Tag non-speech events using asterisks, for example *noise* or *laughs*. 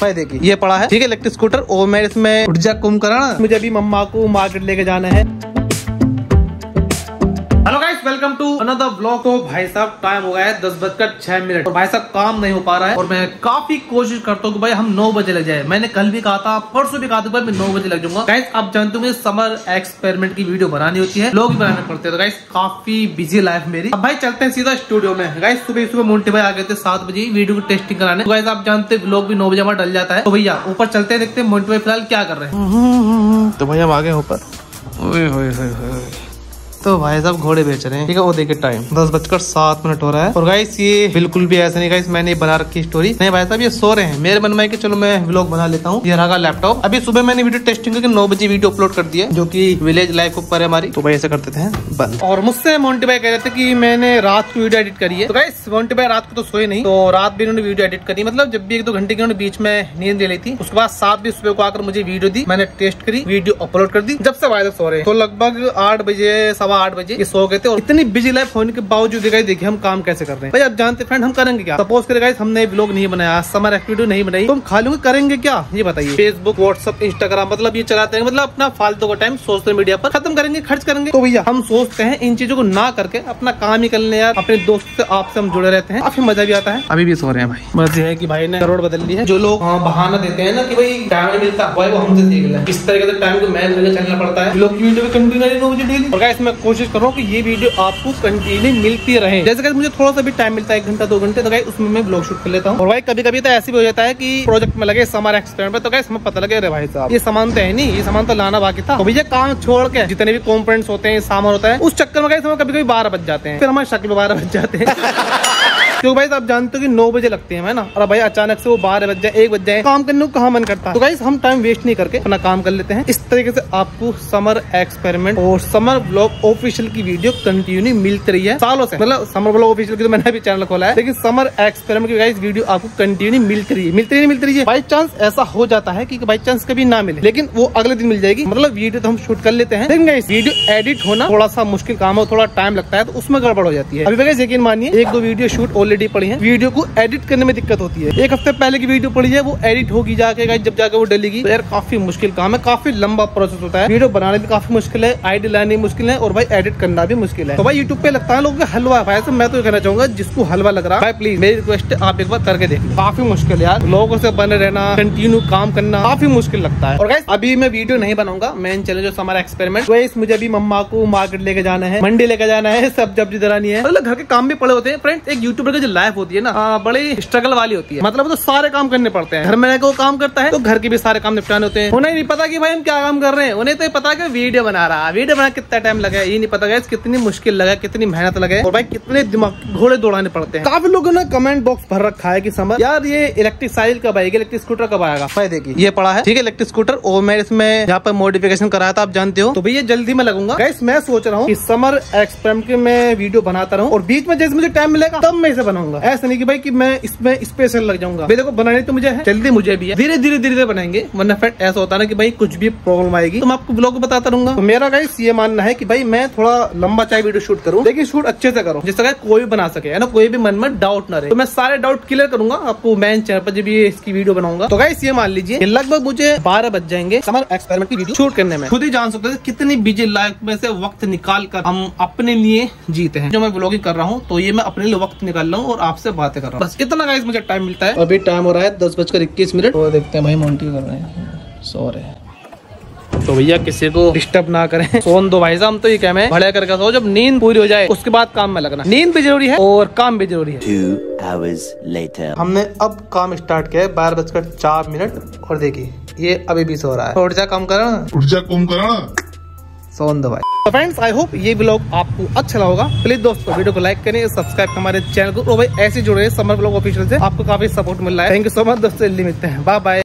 भाई की ये पड़ा है। ठीक है इलेक्ट्रिक स्कूटर और मैं इसमें ऊर्जा कुंभकर्ण। मुझे अभी मम्मा को मार्केट लेके जाना है। वेलकम टू अनदर ब्लॉग तो भाई साहब टाइम हो गया है दस बजकर छह मिनट। और भाई साहब काम नहीं हो पा रहा है और मैं काफ़ी कोशिश करता हूँ कि भाई हम नौ बजे लग जाए। मैंने कल भी कहा था परसों भी कहा था भाई मैं नौ बजे लग जाऊँगा। गाइस आप जानते हो समर एक्सपेरिमेंट की वीडियो बनानी होती है लोग भी बनाने पड़ते हैं। तो गाइस काफ़ी बिज़ी लाइफ मेरी। अब भाई चलते हैं सीधा स्टूडियो में। गाइस सुबह सुबह मोन्टी भाई आ गए थे सात बजे वीडियो की टेस्टिंग कराने। तो गाइस आप जानते हैं लोग भी नौ बजे हमारा डल जाता है। तो भैया ऊपर चलते हैं देखते हैं मोन्टी भाई फ़िलहाल क्या कर रहे हैं। तो भैया हम आगे ऊपर। तो भाई साहब घोड़े बेच रहे हैं। ठीक है, वो देखिए टाइम दस बजकर सात मिनट हो रहा है। और गाइस ये बिल्कुल भी ऐसा नहीं गाइस मैंने बना रखी स्टोरी नहीं भाई साहब, ये सो रहे हैं। मेरे मन में कि चलो मैं ब्लॉग बना लेता हूँ। ये रहा लैपटॉप अभी सुबह मैंने वीडियो टेस्टिंग करके नौ बजे वीडियो अपलोड कर दिया जो की विलेज लाइफ ऊपर है हमारी। तो भाई ऐसा करते थे, बंद। और मुझसे मोन्टी भाई कह रहे थे की मैंने रात को वीडियो एडिट करी है। तो गाइस मोन्टी भाई रात को तो सोए नहीं तो रात भी उन्होंने वीडियो एडिट करी। मतलब जब भी एक दो घंटे की उन्होंने बीच में नींद ले ली थी, उसके बाद सात भी सुबह को आकर मुझे वीडियो दी, मैंने टेस्ट करी वीडियो अपलोड कर दी, जब से वायरस सो रहे तो लगभग आठ बजे सवा आठ बजे ये सो गए थे और इतनी बिज़ी लाइफ होने के बावजूद देखिए हम काम कैसे कर रहे हैं। भाई आप जानते फ्रेंड हम करेंगे क्या? सपोज़ करेगा हमने ब्लॉग नहीं बनाया समर एक्टिविटी नहीं बनाई तो हम खाली करेंगे क्या? ये बताइए। फेसबुक व्हाट्सअप इंस्टाग्राम मतलब ये चलाते हैं मतलब अपना फालतू का टाइम सोशल मीडिया पर खत्म करेंगे खर्च करेंगे। तो भैया हम सोचते हैं इन चीज़ों को ना करके अपना काम ही कर ले यार अपने दोस्त से आपसे हम जुड़े रहते हैं काफ़ी मज़ा भी आता है। अभी भी सो रहे हैं भाई। मज़ा है की भाई ने करोड़ बदल ली है। जो लोग हाँ, बहाना देते हैं ना की भाई टाइम नहीं मिलता भाई वो हमसे सीख ले। इस तरीके से टाइम को मैनेज चलना पड़ता है। लोग वीडियो कंटिन्यू और मैं कोशिश कर की ये वीडियो आपको कंटिन्यू मिलती रहे। जैसे कि मुझे थोड़ा सा भी टाइम मिलता है, एक घंटा, दो घंटे तो गाइस उसमें मैं ब्लॉग शूट कर लेता हूँ। और भाई कभी कभी तो ऐसे भी हो जाता है कि प्रोजेक्ट में लगे समर एक्सपेरिमेंट तो गाइस हमें पता लगे भाई साहब, ये सामान तो है नहीं, ये सामान तो लाना बाकी था। तो भैया, काम छोड़ के जितने भी कॉम्पोनेंट्स होते हैं, सामान होता है, उस चक्कर में गए कभी कभी बारह बज जाते हैं। फिर हमारे शक्ल बारह बज जाते हैं। *laughs* क्योंकि भाई आप जानते हो कि नौ बजे लगते हैं ना? और भाई अचानक से वो बारह बज जाए, एक बज जाए, काम करने को कहाँ मन करता है? तो हम टाइम वेस्ट नहीं करके अपना काम कर लेते हैं। इस तरीके से आपको समर एक्सपेरिमेंट और समर ब्लॉग ऑफिशियल की वीडियो कंटिन्यू मिलती रही है सालों से। मतलब समर ब्लॉग ऑफिशियल की तो मैंने भी चैनल खोला है, लेकिन समर एक्सपेरिमेंट की वीडियो आपको कंटिन्यू मिलती रही है। मिलती रही मिलती रही है। बाई चांस ऐसा हो जाता है की बाई चांस कभी ना मिले, लेकिन वो अगले दिन मिल जाएगी। मतलब वीडियो तो हम शूट कर लेते हैं। लेकिन वीडियो एडिट होना थोड़ा सा मुश्किल काम हो थोड़ा टाइम लगता है तो उसमें गड़बड़ हो जाती है। अभी यकीन मानिए, एक दो वीडियो शूट ऑलरेडी पड़ी है। वीडियो को एडिट करने में दिक्कत होती है। एक हफ़्ते पहले की वीडियो पड़ी है, वो एडिट होगी जाके जब जाके वो डलेगी तो यार, काफ़ी मुश्किल काम है, काफ़ी लंबा प्रोसेस होता है। वीडियो बनाने भी काफ़ी मुश्किल है आईडी लानी मुश्किल है, और भाई एडिट करना भी मुश्किल है। तो भाई यूट्यूब पे लगता है लोगों का हलवा। भाई तो मैं तो कहना चाहूँगा, जिसको हलवा लग रहा है प्लीज़ मेरी रिक्वेस्ट आप एक बार करके देख काफ़ी मुश्किल यार। लोगों से बने रहना कंटिन्यू काम करना, काफ़ी मुश्किल लगता है। और अभी मैं वीडियो नहीं बनाऊँगा। मेन चैलेंज हमारा एक्सपेरिमेंट तो मुझे अभी मम्मा को मार्केट लेके जाना है, मंडी लेके जाना है, सब जब जिधर है। मतलब घर के काम भी पड़े होते हैं। फ्रेंड एक यूट्यूबर की जो लाइफ होती है ना बड़ी स्ट्रगल वाली होती है। मतलब तो सारे काम करने पड़ते हैं। घर में को काम करता है तो घर के भी सारे काम निपटाने होते हैं। उन्हें नहीं पता कि भाई हम क्या काम कर रहे हैं। उन्हें तो पता कि वीडियो बना रहा है। वीडियो बना कितना टाइम लगा ये नहीं पता गया कितनी मुश्किल लगा कितनी मेहनत लगे और भाई कितने दिमाग घोड़े दौड़ाने पड़ते हैं। काफ़ी लोगों ने कमेंट बॉक्स भर रखा है की समझ यार ये इलेक्ट्रिक साइकिल कब आएगी? इलेक्ट्रिक स्कूटर कब आएगा? भाई देखिए ये पड़ा है। ठीक है इलेक्ट्रिक स्कूटर और मैं इसमें यहाँ पर मॉडिफिकेशन कराया था आप जानते हो। तो भैया जल्दी में लगूँगा। गैस मैं सोच रहा हूँ समर एक्सपेरिमेंट के मैं वीडियो बनाता रहूँ और बीच में जैसे मुझे टाइम मिलेगा तब मैं इसे बनाऊँगा। ऐसा नहीं की भाई की मैं इसमें स्पेशल लग जाऊँगा। भाई देखो बनाने तो मुझे है। जल्दी मुझे भी है। धीरे धीरे धीरे धीरे बनाएँगे। वरना फ्रेंड ऐसा होता है ना कि भाई कुछ भी प्रॉब्लम आएगी। तो मैं आपको ब्लॉग बताता रहूँगा। तो मेरा गाइस ये मानना है कि भाई मैं थोड़ा लंबा चाहे वीडियो शूट करूँ लेकिन शूट अच्छे से करूँ। जिससे कोई भी बना सके है ना? कोई भी मन में डाउट ना रहे। तो मैं सारे डाउट क्लियर करूँगा। आपको मैं चैनल पर जब ये इसकी वीडियो बनाऊँगा। तो गाइस ये मान लीजिए लगभग मुझे बारह बज जाएँगे समर एक्सपेरिमेंट की वीडियो शूट करने में। खुद ही जान सकते हैं कितनी बिज़ी लाइफ में से वक्त निकाल कर हम अपने लिए जीते हैं। जो मैं ब्लॉगिंग कर रहा हूँ तो ये मैं अपने लिए वक्त निकाल रहा हूँ। और आपसे बातें कर रहा हूँ। बस इतना गाइस मुझे टाइम मिलता है। अभी टाइम हो रहा है दस बजकर इक्कीस मिनट। और देखते हैं भाई मोन्टी कर रहे हैं। सो रहे हैं। तो भैया किसी को डिस्टर्ब ना करें। सोन दो भाई साहब तो ये क्या मैं भड़े करके सो जब नींद पूरी हो जाए उसके बाद काम में लगना। नींद भी ज़रूरी है और काम भी ज़रूरी है। हमने अब काम स्टार्ट किया है बारह बजकर चार मिनट। और देखिए ये अभी भी सो रहा है। ऊर्जा कम करो। ऊर्जा कम करो। सोन दो भाई। तो फ्रेंड्स आई होप ये ब्लॉग आपको अच्छा लगा होगा। प्लीज़ दोस्तों वीडियो को लाइक करें सब्सक्राइब हमारे चैनल को। और भाई, ऐसे जुड़े समर ब्लॉग ऑफिशियल से आपको काफ़ी सपोर्ट मिल रहा है। थैंक यू सो मच दोस्तों मिलते हैं। Bye bye